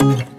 Mm-hmm.